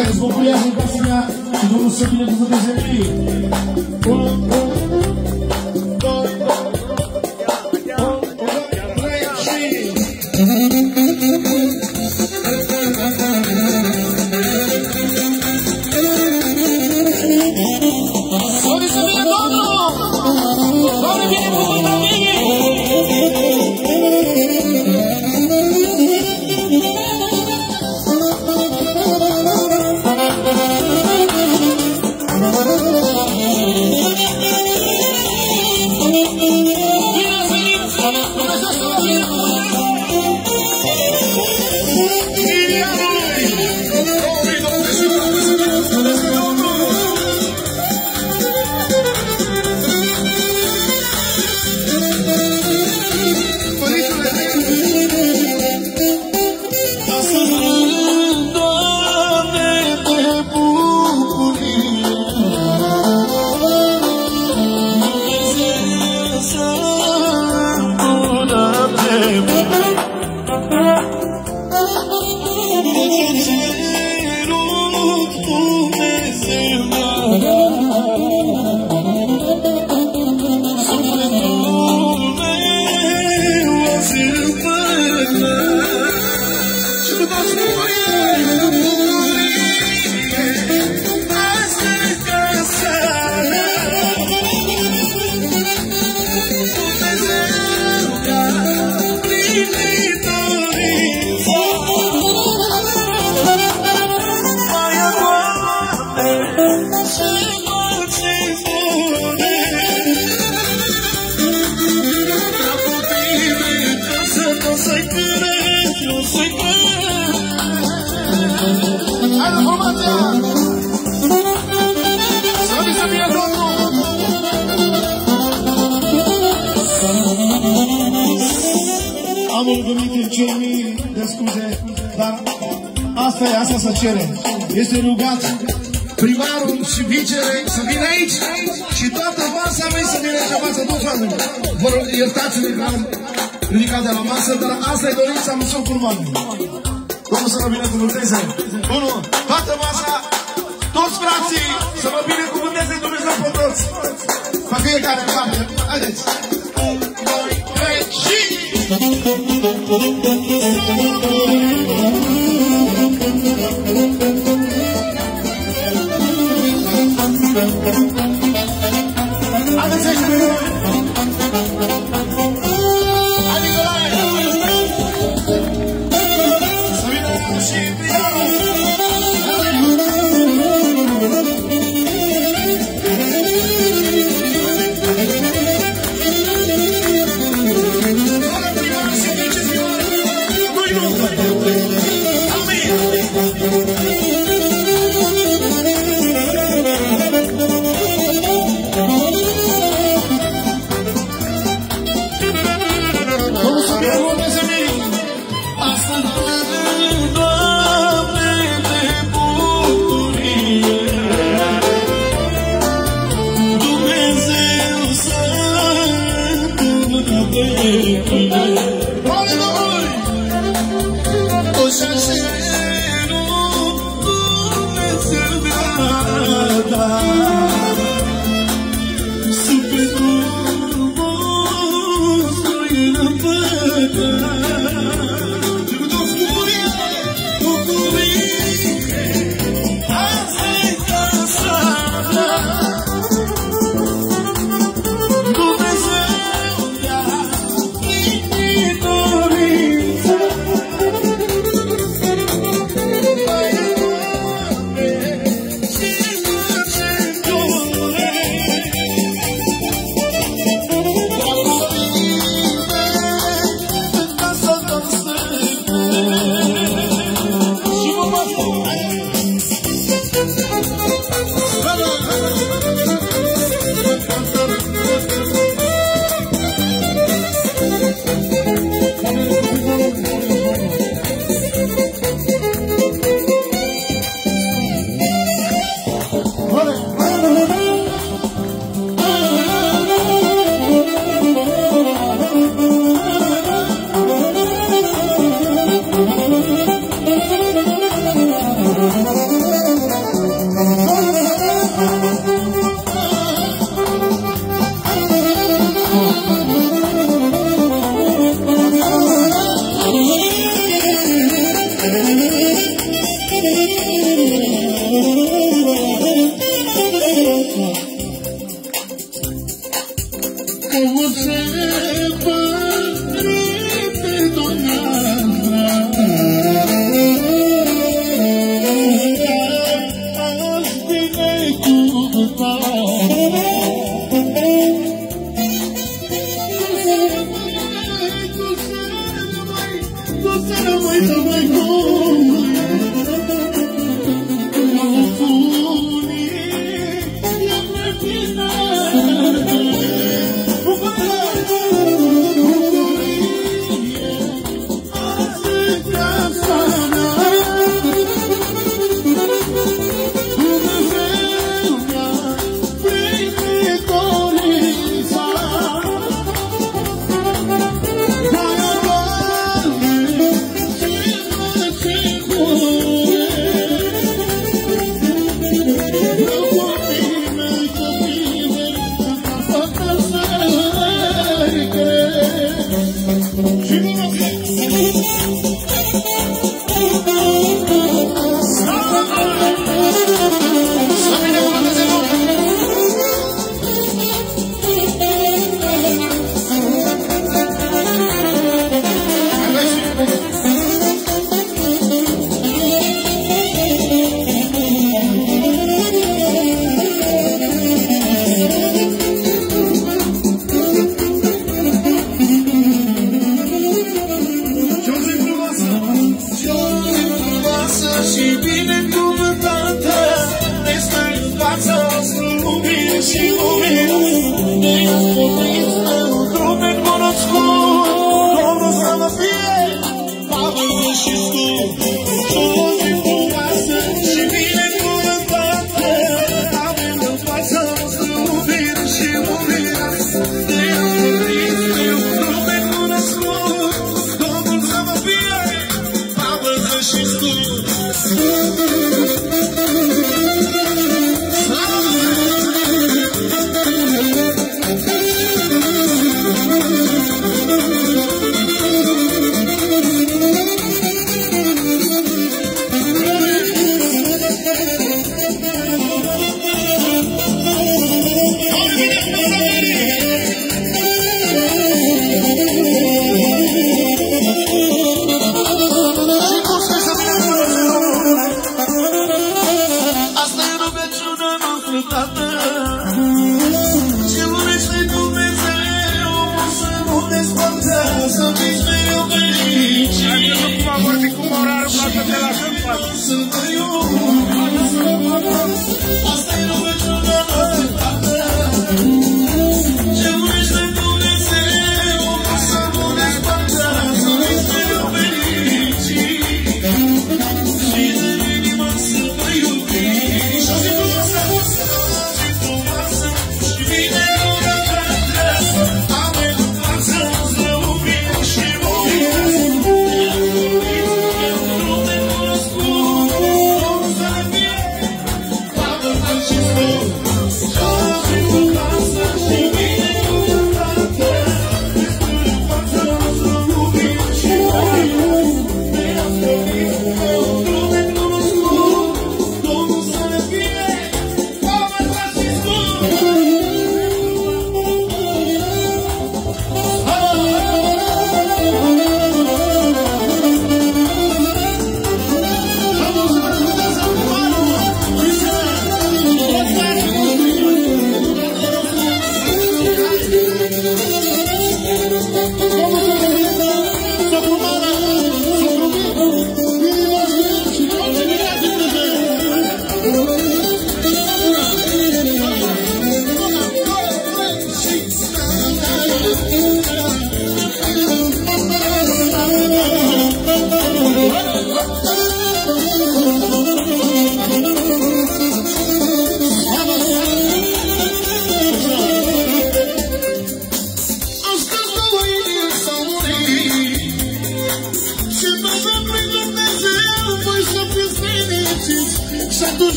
Haideți, bucuria din casa mea și Domnul să binecuvânteze mie. Unu, unu, doi, Am rugăminte cer mii de scuze, dar asta e, asta se cere. Este rugat primarul și vicele să vină aici și toată masa mea să vină aici în față, toți oamenii. Vă rog, iertați-ne că am ridicat de la masă, dar asta e dorința mea sau curmanului. Domnul să vă binecuvânteze. Unu, toată masa, toți frații, să vă binecuvânteze Dumnezeu pe toți. Pe fiecare în parte. Haideți. Un, doi, trei și... Haideți aici pe